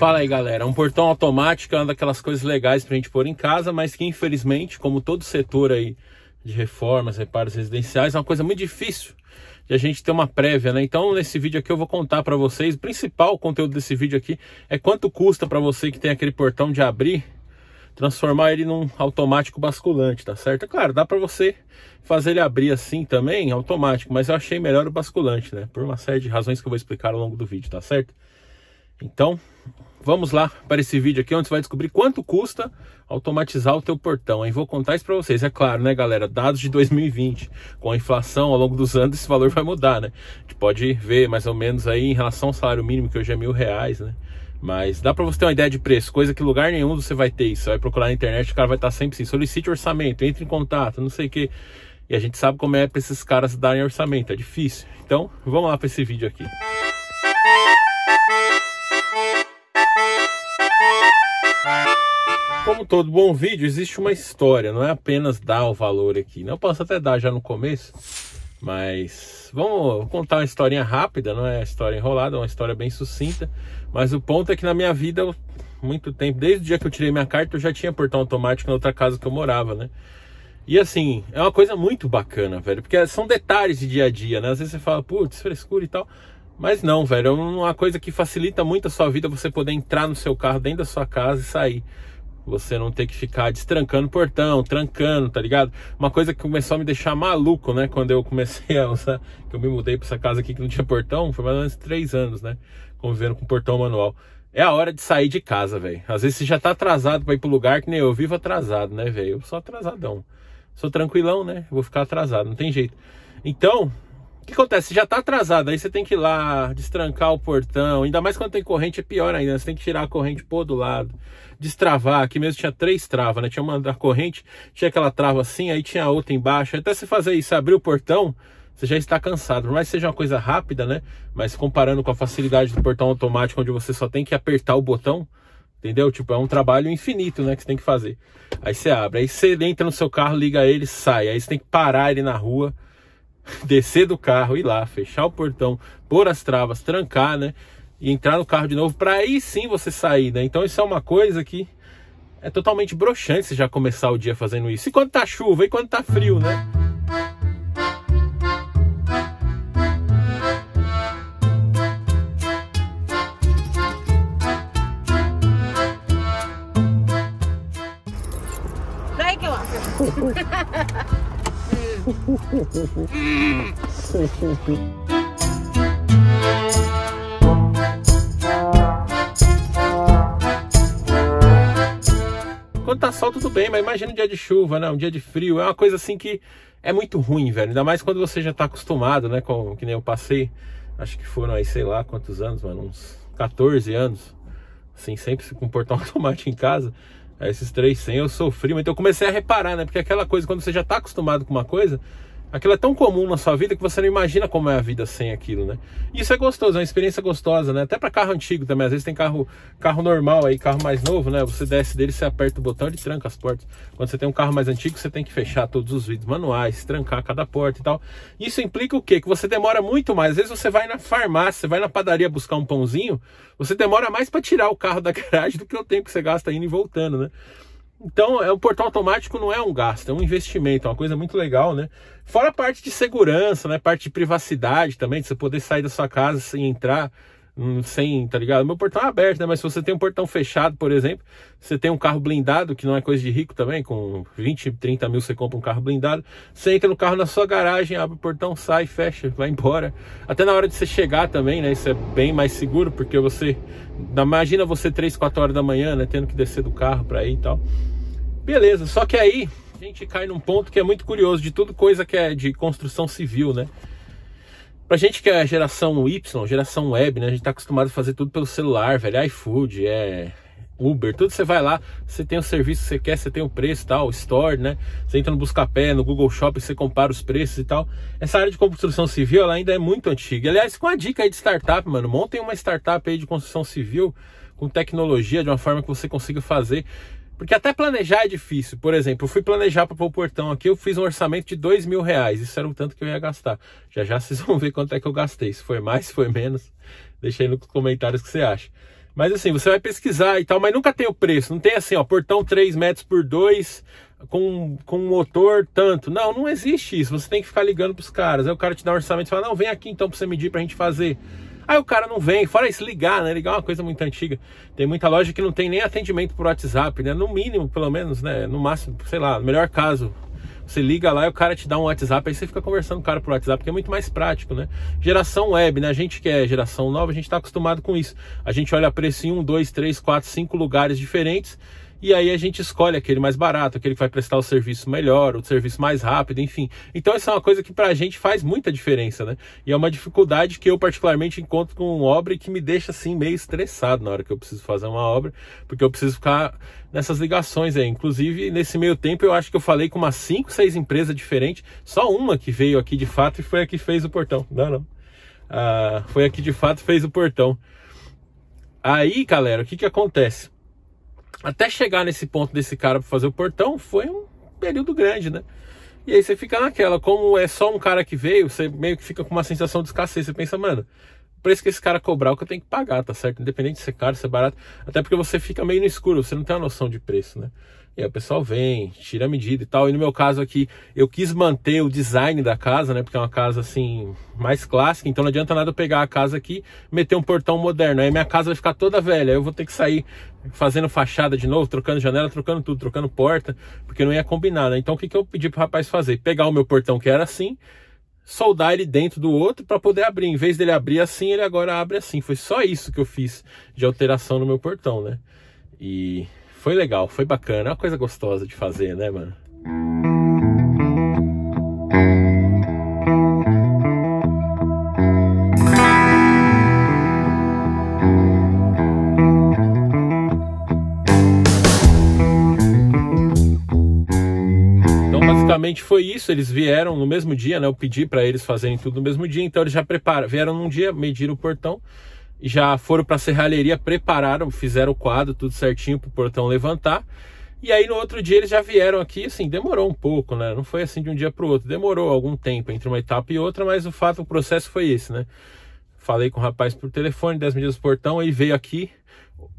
Fala aí galera, um portão automático é uma daquelas coisas legais pra gente pôr em casa, mas que infelizmente, como todo setor aí de reformas, reparos residenciais, é uma coisa muito difícil de a gente ter uma prévia, né? Então nesse vídeo aqui eu vou contar para vocês, o principal conteúdo desse vídeo aqui é quanto custa para você que tem aquele portão de abrir, transformar ele num automático basculante, tá certo? É claro, dá para você fazer ele abrir assim também, automático, mas eu achei melhor o basculante, né? Por uma série de razões que eu vou explicar ao longo do vídeo, tá certo? Então, vamos lá para esse vídeo aqui onde você vai descobrir quanto custa automatizar o teu portão. Aí vou contar isso para vocês. É claro, né, galera? Dados de 2020. Com a inflação ao longo dos anos, esse valor vai mudar, né? A gente pode ver mais ou menos aí em relação ao salário mínimo, que hoje é mil reais, né? Mas dá para você ter uma ideia de preço, coisa que lugar nenhum você vai ter isso. Você vai procurar na internet, o cara vai estar sempre assim, solicite orçamento, entre em contato, não sei o que. E a gente sabe como é para esses caras darem orçamento, é difícil. Então, vamos lá para esse vídeo aqui. Como todo bom vídeo, existe uma história, não é apenas dar o valor aqui. Não posso até dar já no começo, mas vamos contar uma historinha rápida, não é história enrolada, é uma história bem sucinta. Mas o ponto é que na minha vida, muito tempo, desde o dia que eu tirei minha carta, eu já tinha portão automático na outra casa que eu morava, né? E assim, é uma coisa muito bacana, velho, porque são detalhes de dia a dia, né? Às vezes você fala, putz, frescura e tal. Mas não, velho, é uma coisa que facilita muito a sua vida você poder entrar no seu carro dentro da sua casa e sair. Você não ter que ficar destrancando o portão, trancando, tá ligado? Uma coisa que começou a me deixar maluco, né? Quando eu comecei a usar, que eu me mudei pra essa casa aqui que não tinha portão, foi mais ou menos três anos, né? Convivendo com portão manual. É a hora de sair de casa, velho. Às vezes você já tá atrasado pra ir pro lugar que nem eu vivo atrasado, né, velho? Eu sou atrasadão. Sou tranquilão, né? Vou ficar atrasado, não tem jeito. Então, que acontece? Você já tá atrasado, aí você tem que ir lá, destrancar o portão. Ainda mais quando tem corrente, é pior ainda. Você tem que tirar a corrente pôr do lado destravar. Aqui mesmo tinha três travas, né? Tinha uma da corrente, tinha aquela trava assim, aí tinha outra embaixo. Até você fazer isso, abrir o portão, você já está cansado. Por mais que seja uma coisa rápida, né? Mas comparando com a facilidade do portão automático, onde você só tem que apertar o botão, entendeu? Tipo, é um trabalho infinito, né? Que você tem que fazer. Aí você abre, aí você entra no seu carro, liga ele, sai. Aí você tem que parar ele na rua, descer do carro, ir lá, fechar o portão, pôr as travas, trancar, né? e entrar no carro de novo para aí sim você sair, né? Então isso é uma coisa que é totalmente broxante você já começar o dia fazendo isso. E quando tá chuva e quando tá frio, né? Quando tá sol, tudo bem, mas imagina um dia de chuva, né? Um dia de frio. É uma coisa assim que é muito ruim, velho. Ainda mais quando você já tá acostumado, né? Com que nem eu passei. Acho que foram aí, sei lá quantos anos, mano. Uns 14 anos. Assim, sempre com portão automático em casa. Esses três sem eu sofri, mas então eu comecei a reparar, né? Porque aquela coisa, quando você já tá acostumado com uma coisa, aquilo é tão comum na sua vida que você não imagina como é a vida sem aquilo, né? E isso é gostoso, é uma experiência gostosa, né? Até para carro antigo também, às vezes tem carro, carro normal aí, carro mais novo, né? Você desce dele, você aperta o botão, ele tranca as portas. Quando você tem um carro mais antigo, você tem que fechar todos os vidros manuais, trancar cada porta e tal. Isso implica o quê? Que você demora muito mais. Às vezes você vai na farmácia, você vai na padaria buscar um pãozinho, você demora mais para tirar o carro da garagem do que o tempo que você gasta indo e voltando, né? Então, é, o portão automático não é um gasto, é um investimento, é uma coisa muito legal, né? Fora a parte de segurança, né? Parte de privacidade também, de você poder sair da sua casa sem entrar, hum, sem, tá ligado? Meu portão é aberto, né? Mas se você tem um portão fechado, por exemplo, você tem um carro blindado, que não é coisa de rico também, com 20, 30 mil você compra um carro blindado, você entra no carro na sua garagem, abre o portão, sai, fecha, vai embora. Até na hora de você chegar também, né? Isso é bem mais seguro, porque você. Imagina você 3, 4 horas da manhã, né? Tendo que descer do carro para ir e tal. Beleza, só que aí a gente cai num ponto que é muito curioso de tudo coisa que é de construção civil, né? Pra gente que é geração Y, geração web, né? A gente tá acostumado a fazer tudo pelo celular, velho. iFood, é Uber, tudo você vai lá, você tem o serviço que você quer, você tem o preço tal, store, né? Você entra no Buscapé, no Google Shopping, você compara os preços e tal. Essa área de construção civil, ela ainda é muito antiga. Aliás, com a dica aí de startup, mano, montem uma startup aí de construção civil com tecnologia, de uma forma que você consiga fazer porque até planejar é difícil. Por exemplo, eu fui planejar para o portão aqui, eu fiz um orçamento de dois mil reais. Isso era o tanto que eu ia gastar. Já já vocês vão ver quanto é que eu gastei. Se foi mais, se foi menos. Deixa aí nos comentários o que você acha. Mas assim, você vai pesquisar e tal, mas nunca tem o preço. Não tem assim, ó, portão 3 metros por 2 com, com motor tanto. Não, não existe isso. Você tem que ficar ligando pros caras. Aí o cara te dá um orçamento e fala, não, vem aqui então pra você medir pra gente fazer. Aí o cara não vem, fora isso, ligar, né? Ligar é uma coisa muito antiga. Tem muita loja que não tem nem atendimento por WhatsApp, né? No mínimo, pelo menos, né? No máximo, sei lá, melhor caso, você liga lá e o cara te dá um WhatsApp, aí você fica conversando com o cara por WhatsApp, porque é muito mais prático, né? Geração web, né? A gente que é geração nova, a gente está acostumado com isso. A gente olha preço em um, dois, três, quatro, cinco lugares diferentes e aí a gente escolhe aquele mais barato, aquele que vai prestar o serviço melhor, o serviço mais rápido, enfim. Então essa é uma coisa que pra gente faz muita diferença, né? E é uma dificuldade que eu particularmente encontro com obra e que me deixa assim meio estressado na hora que eu preciso fazer uma obra, porque eu preciso ficar nessas ligações aí. Inclusive, nesse meio tempo eu acho que eu falei com umas 5, 6 empresas diferentes, só uma que veio aqui de fato e foi a que fez o portão. Não, não. Ah, foi a que de fato fez o portão. Aí, galera, o que que acontece? Até chegar nesse ponto desse cara para fazer o portão foi um período grande, né? E aí você fica naquela, como é só um cara que veio, você meio que fica com uma sensação de escassez. Você pensa, mano, o preço que esse cara cobrar é o que eu tenho que pagar, tá certo? Independente de ser caro, ser barato. Até porque você fica meio no escuro, você não tem a noção de preço, né? E aí o pessoal vem, tira a medida e tal. E no meu caso aqui, eu quis manter o design da casa, né? Porque é uma casa assim, mais clássica. Então não adianta nada eu pegar a casa aqui meter um portão moderno. Aí minha casa vai ficar toda velha. Aí eu vou ter que sair fazendo fachada de novo, trocando janela, trocando tudo, trocando porta, porque não ia combinar, né? Então o que, que eu pedi pro rapaz fazer? Pegar o meu portão que era assim, soldar ele dentro do outro para poder abrir. Em vez dele abrir assim, ele agora abre assim. Foi só isso que eu fiz de alteração no meu portão, né? E foi legal, foi bacana, é uma coisa gostosa de fazer, né, mano? Então, basicamente foi isso. Eles vieram no mesmo dia, né? Eu pedi para eles fazerem tudo no mesmo dia, então eles já preparam. Vieram num dia, mediram o portão já foram para a serralheria, prepararam, fizeram o quadro, tudo certinho para o portão levantar. E aí no outro dia eles já vieram aqui, assim, demorou um pouco, né? Não foi assim de um dia para o outro, demorou algum tempo entre uma etapa e outra, mas o fato, o processo foi esse, né? Falei com o rapaz por telefone, 10 medidas do portão, ele veio aqui,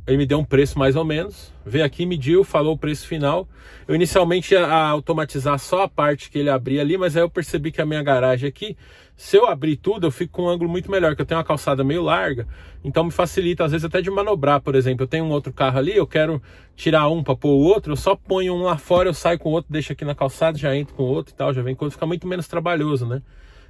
ele me deu um preço mais ou menos, veio aqui, mediu, falou o preço final. Eu inicialmente ia automatizar só a parte que ele abria ali, mas aí eu percebi que a minha garagem aqui, se eu abrir tudo, eu fico com um ângulo muito melhor, que eu tenho uma calçada meio larga, então me facilita às vezes até de manobrar, por exemplo. Eu tenho um outro carro ali, eu quero tirar um para pôr o outro, eu só ponho um lá fora, eu saio com o outro, deixo aqui na calçada, já entro com o outro e tal, já vem quando fica muito menos trabalhoso, né?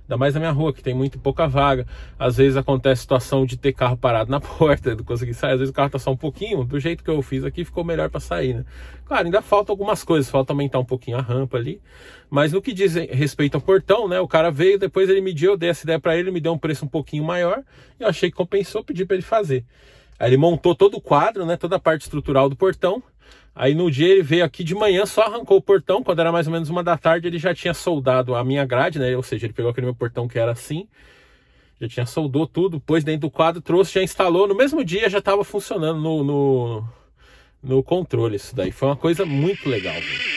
Ainda mais na minha rua, que tem muito pouca vaga. Às vezes acontece situação de ter carro parado na porta, não conseguir sair. Às vezes o carro tá só um pouquinho. Do jeito que eu fiz aqui, ficou melhor para sair, né? Claro, ainda falta algumas coisas. Falta aumentar um pouquinho a rampa ali. Mas no que diz respeito ao portão, né? O cara veio, depois ele mediu, eu dei essa ideia para ele, me deu um preço um pouquinho maior. E eu achei que compensou, pedi para ele fazer. Aí ele montou todo o quadro, né? Toda a parte estrutural do portão. Aí no dia ele veio aqui de manhã, só arrancou o portão. Quando era mais ou menos uma da tarde, ele já tinha soldado a minha grade, né? Ou seja, ele pegou aquele meu portão que era assim, já tinha soldou tudo, pôs dentro do quadro, trouxe, já instalou. No mesmo dia já estava funcionando no, no, no, controle isso daí. Foi uma coisa muito legal. Viu?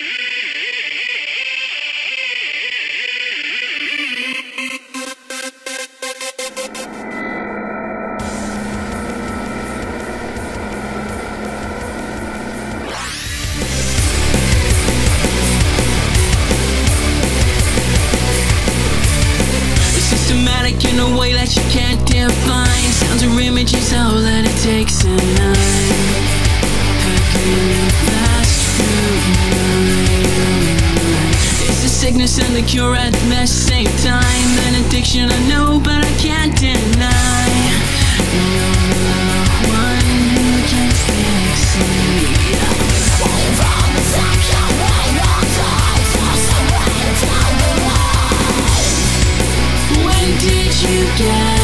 Cure at the same time An addiction I know but I can't deny. The can?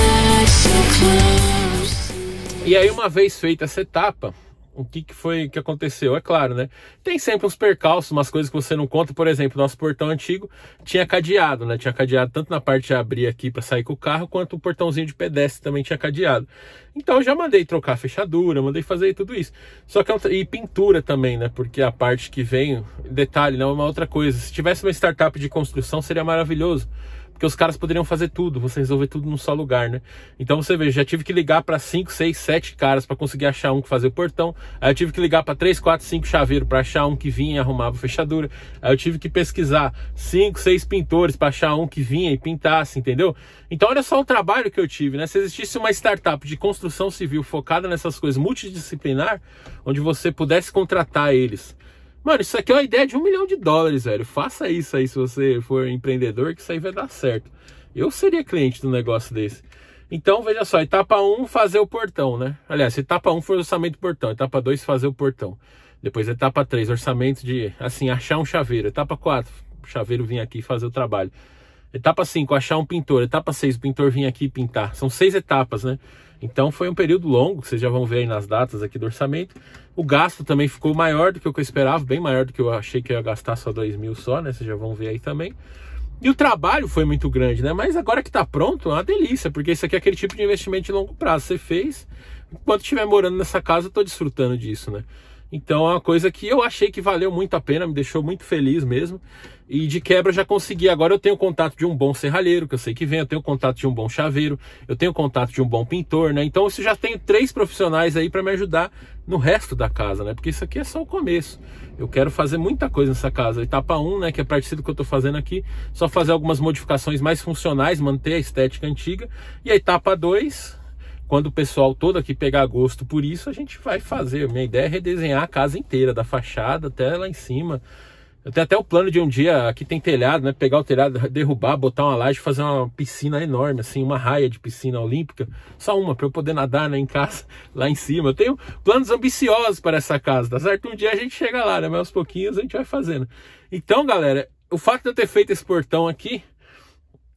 E aí uma vez feita essa etapa o que, que foi que aconteceu. É claro, né? Tem sempre uns percalços, umas coisas que você não conta. Por exemplo, nosso portão antigo tinha cadeado, né? Tinha cadeado tanto na parte de abrir aqui para sair com o carro, quanto o portãozinho de pedestre também tinha cadeado. Então eu já mandei trocar a fechadura, mandei fazer tudo isso. Só que é e pintura também, né? Porque a parte que vem, detalhe, não é uma outra coisa. Se tivesse uma startup de construção seria maravilhoso porque os caras poderiam fazer tudo, você resolver tudo num só lugar, né? Então você vê, já tive que ligar para 5, 6, 7 caras para conseguir achar um que fazia o portão. Aí eu tive que ligar para 3, 4, 5 chaveiros para achar um que vinha e arrumava a fechadura. Aí eu tive que pesquisar 5, 6 pintores para achar um que vinha e pintasse, entendeu? Então olha só o trabalho que eu tive, né? Se existisse uma startup de construção civil focada nessas coisas multidisciplinar, onde você pudesse contratar eles Mano, isso aqui é uma ideia de um milhão de dólares, velho. Faça isso aí se você for empreendedor, que isso aí vai dar certo. Eu seria cliente do negócio desse. Então, veja só, etapa 1, fazer o portão, né? Aliás, etapa 1 foi o orçamento do portão, etapa 2, fazer o portão. Depois, etapa 3, orçamento de, assim, achar um chaveiro. Etapa 4, o chaveiro vir aqui fazer o trabalho. Etapa 5, achar um pintor. Etapa 6, o pintor vir aqui pintar. São seis etapas, né? Então foi um período longo, vocês já vão ver aí nas datas aqui do orçamento. O gasto também ficou maior do que eu esperava, bem maior do que eu achei que eu ia gastar só 2 mil só, né? Vocês já vão ver aí também. E o trabalho foi muito grande, né? Mas agora que tá pronto, é uma delícia, porque isso aqui é aquele tipo de investimento de longo prazo. Você fez, enquanto estiver morando nessa casa, eu tô desfrutando disso, né? Então é uma coisa que eu achei que valeu muito a pena, me deixou muito feliz mesmo. E de quebra já consegui. Agora eu tenho contato de um bom serralheiro, que eu sei que vem, eu tenho contato de um bom chaveiro, eu tenho contato de um bom pintor, né? Então eu já tenho três profissionais aí para me ajudar no resto da casa, né? Porque isso aqui é só o começo. Eu quero fazer muita coisa nessa casa. Etapa 1, né, que é parecido com o que eu estou fazendo aqui, só fazer algumas modificações mais funcionais, manter a estética antiga. E a etapa 2, quando o pessoal todo aqui pegar gosto por isso, a gente vai fazer. Minha ideia é redesenhar a casa inteira, da fachada até lá em cima. Eu tenho até o plano de um dia, aqui tem telhado, né? Pegar o telhado, derrubar, botar uma laje, fazer uma piscina enorme, assim, uma raia de piscina olímpica. Só uma, para eu poder nadar né, em casa, lá em cima. Eu tenho planos ambiciosos para essa casa, tá certo? Um dia a gente chega lá, né? Mas aos pouquinhos a gente vai fazendo. Então, galera, o fato de eu ter feito esse portão aqui,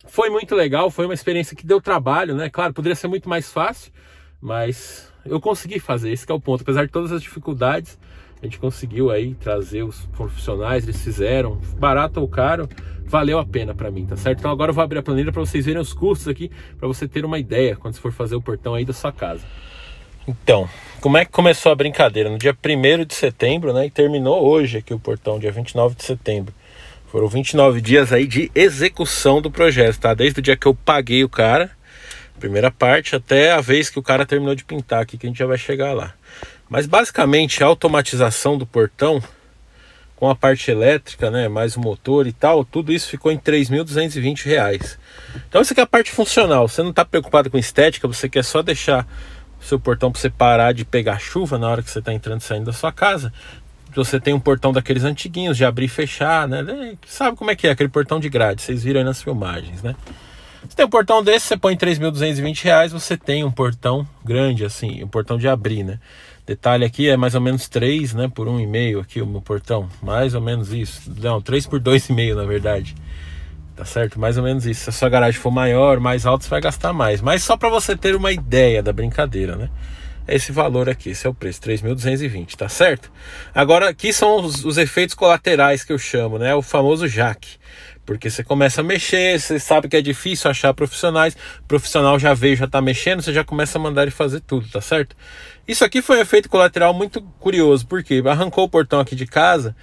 foi muito legal, foi uma experiência que deu trabalho, né? Claro, poderia ser muito mais fácil, mas eu consegui fazer, esse é o ponto. Apesar de todas as dificuldades, a gente conseguiu aí trazer os profissionais, eles fizeram, barato ou caro, valeu a pena para mim, tá certo? Então agora eu vou abrir a planilha para vocês verem os custos aqui, para você ter uma ideia quando você for fazer o portão aí da sua casa. Então, como é que começou a brincadeira? No dia 1 de setembro, né? E terminou hoje aqui o portão, dia 29 de setembro. Foram 29 dias aí de execução do projeto, tá? Desde o dia que eu paguei o cara, primeira parte, até a vez que o cara terminou de pintar aqui, que a gente já vai chegar lá. Mas basicamente a automatização do portão, com a parte elétrica, né, mais o motor e tal, tudo isso ficou em R$ 3.220. Então isso aqui é a parte funcional. Você não está preocupado com estética, você quer só deixar o seu portão para você parar de pegar chuva na hora que você está entrando e saindo da sua casa você tem um portão daqueles antiguinhos de abrir e fechar, né? Sabe como é que é aquele portão de grade? Vocês viram aí nas filmagens, né? Você tem um portão desse, você põe 3.220 reais, você tem um portão grande assim, um portão de abrir, né? Detalhe aqui é mais ou menos 3, né, por 1,5 aqui o meu portão, mais ou menos isso. Não, 3 por 2,5 na verdade. Tá certo? Mais ou menos isso. Se a sua garagem for maior, mais alta, você vai gastar mais. Mas só para você ter uma ideia da brincadeira, né? Esse valor aqui, esse é o preço, 3.220, tá certo? Agora aqui são os, os, efeitos colaterais que eu chamo, né? O famoso jack. Porque você começa a mexer, você sabe que é difícil achar profissionais, o profissional já veio, já tá mexendo, você já começa a mandar ele fazer tudo, tá certo? Isso aqui foi um efeito colateral muito curioso, porque arrancou o portão aqui de casa,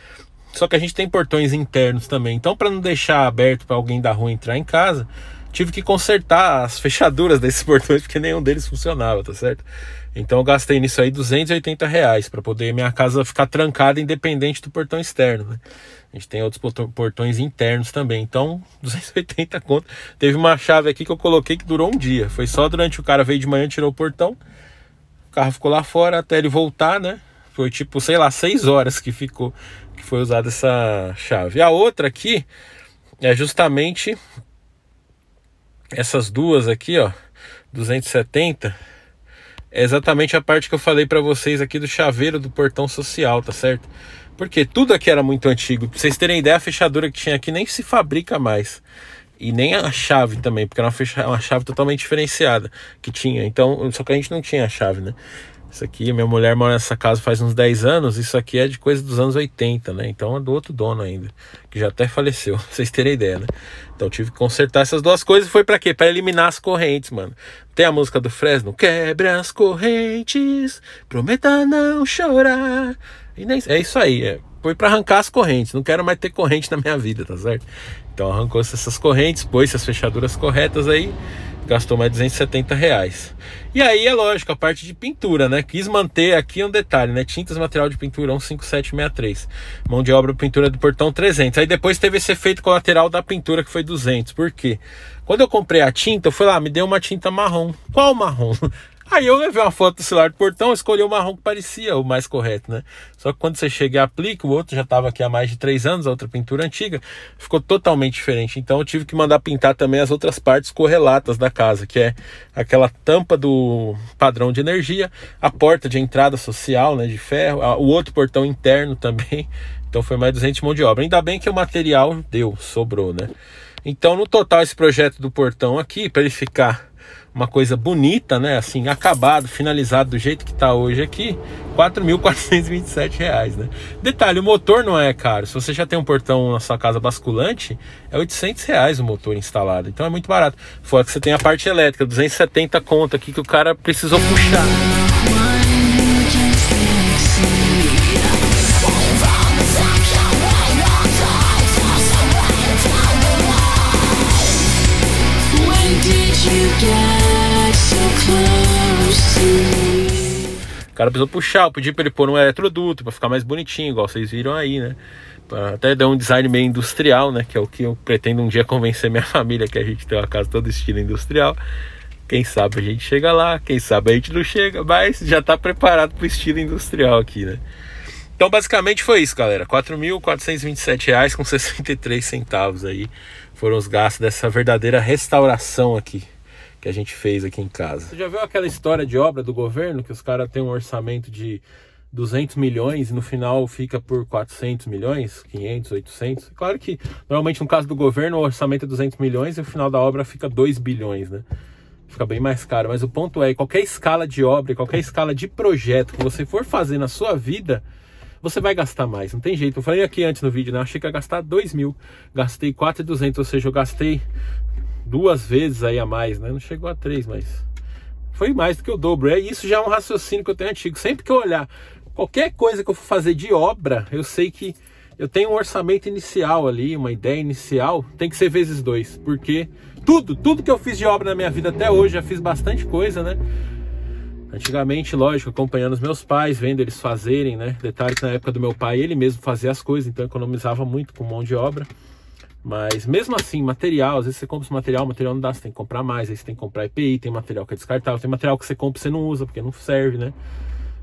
só que a gente tem portões internos também. Então, para não deixar aberto para alguém da rua entrar em casa, tive que consertar as fechaduras desses portões, porque nenhum deles funcionava, tá certo? Então eu gastei nisso aí 280 reais para poder minha casa ficar trancada independente do portão externo. Né? A gente tem outros portões internos também. Então, 280 conto. Teve uma chave aqui que eu coloquei que durou um dia. Foi só durante o cara veio de manhã, tirou o portão. O carro ficou lá fora até ele voltar, né? Foi tipo, sei lá, seis horas que ficou que foi usada essa chave. A outra aqui é justamente essas duas aqui, ó, 270 é exatamente a parte que eu falei para vocês aqui do chaveiro do portão social, tá certo? Porque tudo aqui era muito antigo. Pra vocês terem ideia, a fechadura que tinha aqui nem se fabrica mais. E nem a chave também, porque era uma, fecha... uma chave totalmente diferenciada que tinha. Então, só que a gente não tinha a chave, né? Isso aqui, minha mulher mora nessa casa faz uns 10 anos, isso aqui é de coisa dos anos 80, né? Então é do outro dono ainda, que já até faleceu, pra vocês terem ideia, né? Então tive que consertar essas duas coisas. Foi para quê? Para eliminar as correntes, mano. Tem a música do Fresno, quebra as correntes, prometa não chorar. E nem... É isso aí, é. foi para arrancar as correntes. Não quero mais ter corrente na minha vida, tá certo? Então arrancou essas correntes, pôs as fechaduras corretas aí, gastou mais 270 reais. E aí é lógico, a parte de pintura, né? Quis manter aqui um detalhe, né? Tintas material de pintura 15763. Mão de obra pintura do portão 300. Aí depois teve esse efeito colateral da pintura que foi 200. Por quê? Quando eu comprei a tinta, eu fui lá, me deu uma tinta marrom. Qual marrom? Aí eu levei uma foto do celular do portão, escolhi o marrom que parecia o mais correto, né? Só que quando você chega e aplica, o outro já estava aqui há mais de três anos, a outra pintura antiga, ficou totalmente diferente. Então eu tive que mandar pintar também as outras partes correlatas da casa, que é aquela tampa do padrão de energia, a porta de entrada social, né, de ferro, o outro portão interno também. Então foi mais 200 mão de obra. Ainda bem que o material deu, sobrou, né? Então no total esse projeto do portão aqui, para ele ficar uma coisa bonita, né? Assim, acabado, finalizado do jeito que está hoje aqui, R$ 4.427, né? Detalhe, o motor não é caro. Se você já tem um portão na sua casa basculante, é 800 reais o motor instalado. Então é muito barato. Fora que você tem a parte elétrica, 270 conta aqui que o cara precisou puxar. Cara precisou puxar, eu pedi para ele pôr um eletroduto para ficar mais bonitinho, igual vocês viram aí, né? Até dar um design meio industrial, né? Que é o que eu pretendo um dia convencer minha família que a gente tem uma casa todo estilo industrial. Quem sabe a gente chega lá, quem sabe a gente não chega, mas já está preparado para o estilo industrial aqui, né? Então basicamente foi isso, galera. R$ 4.427,63 com 63 centavos aí foram os gastos dessa verdadeira restauração aqui que a gente fez aqui em casa. Você já viu aquela história de obra do governo que os caras têm um orçamento de 200 milhões e no final fica por 400 milhões, 500, 800? Claro que normalmente no caso do governo o orçamento é 200 milhões e o final da obra fica 2 bilhões, né? Fica bem mais caro, mas o ponto é, qualquer escala de obra, qualquer escala de projeto que você for fazer na sua vida, você vai gastar mais, não tem jeito. Eu falei aqui antes no vídeo, né? Eu achei que ia gastar 2 mil, gastei 4,200, ou seja, eu gastei duas vezes aí a mais, né? Não chegou a três, mas foi mais do que o dobro. É, isso já é um raciocínio que eu tenho antigo. Sempre que eu olhar qualquer coisa que eu for fazer de obra, eu sei que eu tenho um orçamento inicial ali, uma ideia inicial, tem que ser vezes dois, porque tudo, tudo que eu fiz de obra na minha vida até hoje, já fiz bastante coisa, né? Antigamente, lógico, acompanhando os meus pais, vendo eles fazerem, né? Detalhe que na época do meu pai, ele mesmo fazia as coisas, então economizava muito com mão de obra. Mas mesmo assim, material, às vezes você compra esse material, o material não dá, você tem que comprar mais, aí você tem que comprar EPI, tem material que é descartável, tem material que você compra e você não usa porque não serve, né?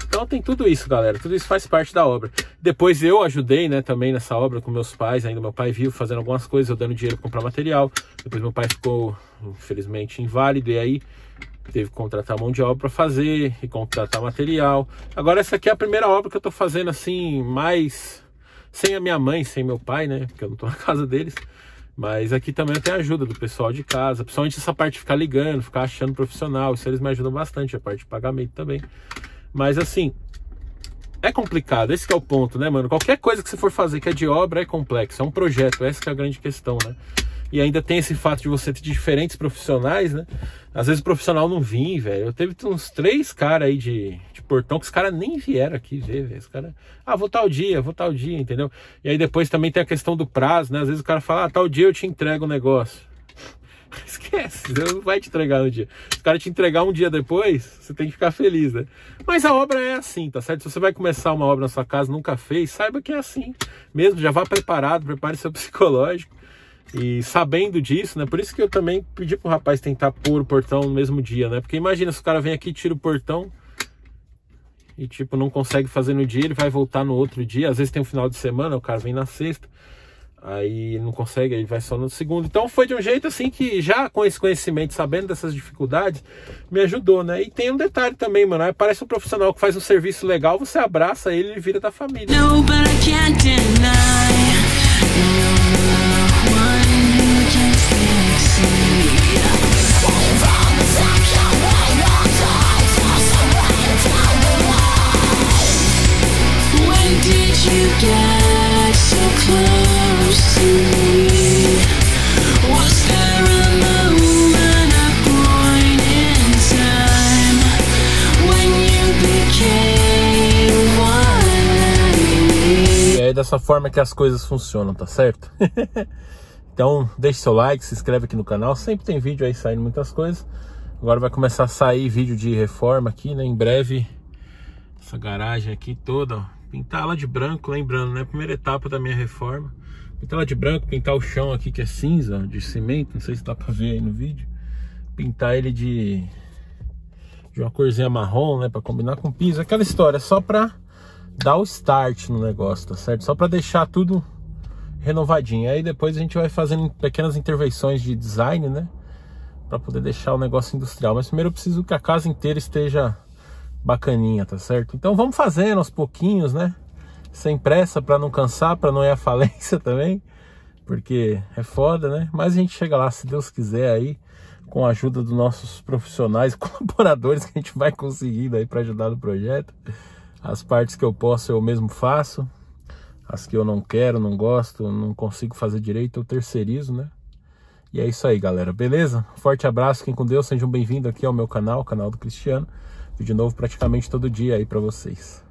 Então tem tudo isso, galera. Tudo isso faz parte da obra. Depois eu ajudei, né, também nessa obra com meus pais. Ainda meu pai viu fazendo algumas coisas, eu dando dinheiro para comprar material. Depois meu pai ficou, infelizmente, inválido e aí teve que contratar mão de obra para fazer e contratar material. Agora essa aqui é a primeira obra que eu tô fazendo assim, mais sem a minha mãe, sem meu pai, né? Porque eu não tô na casa deles. Mas aqui também eu tenho ajuda do pessoal de casa, principalmente essa parte de ficar ligando, ficar achando profissional. Isso eles me ajudam bastante, a parte de pagamento também. Mas assim, é complicado, esse é o ponto, né, mano? Qualquer coisa que você for fazer que é de obra é complexo, é um projeto, essa é a grande questão, né? E ainda tem esse fato de você ter diferentes profissionais, né? Às vezes o profissional não vim, velho. Eu teve uns três caras aí de, portão que os caras nem vieram aqui ver, velho. Os caras, ah, vou tal dia, vou tal dia, entendeu? E aí depois também tem a questão do prazo, né? Às vezes o cara fala, ah, tal dia eu te entrego o negócio. Esquece, não vai te entregar no dia. Se o cara te entregar um dia depois, você tem que ficar feliz, né? Mas a obra é assim, tá certo? Se você vai começar uma obra na sua casa nunca fez, saiba que é assim. Mesmo, já vá preparado, prepare seu psicológico. E sabendo disso, né? Por isso que eu também pedi pro rapaz tentar pôr o portão no mesmo dia, né? Porque imagina se o cara vem aqui, tira o portão, e tipo não consegue fazer no dia, ele vai voltar no outro dia. Às vezes tem um final de semana, o cara vem na sexta, aí não consegue, aí vai só no segundo. Então foi de um jeito assim que já com esse conhecimento, sabendo dessas dificuldades, me ajudou, né? E tem um detalhe também, mano, aí parece um profissional que faz um serviço legal, você abraça ele e vira da família. No, dessa forma que as coisas funcionam, tá certo? Então, deixe seu like, se inscreve aqui no canal. Sempre tem vídeo aí saindo muitas coisas. Agora vai começar a sair vídeo de reforma aqui, né? Em breve, essa garagem aqui toda, ó. Pintar ela de branco, lembrando, né? Primeira etapa da minha reforma. Pintar ela de branco, pintar o chão aqui que é cinza, de cimento. Não sei se dá pra ver aí no vídeo. Pintar ele de, de uma corzinha marrom, né? Pra combinar com piso. Aquela história, só pra dar o start no negócio, tá certo? Só pra deixar tudo renovadinho. Aí depois a gente vai fazendo pequenas intervenções de design, né? Para poder deixar o negócio industrial. Mas primeiro eu preciso que a casa inteira esteja bacaninha, tá certo? Então vamos fazendo aos pouquinhos, né? Sem pressa para não cansar, para não ir à falência também, porque é foda, né? Mas a gente chega lá, se Deus quiser aí, com a ajuda dos nossos profissionais, colaboradores que a gente vai conseguindo aí para ajudar no projeto. As partes que eu posso eu mesmo faço, as que eu não quero, não gosto, não consigo fazer direito, eu terceirizo, né? E é isso aí, galera. Beleza? Forte abraço, fiquem com Deus, sejam bem-vindos aqui ao meu canal, canal do Cristiano vídeo novo praticamente todo dia aí para vocês.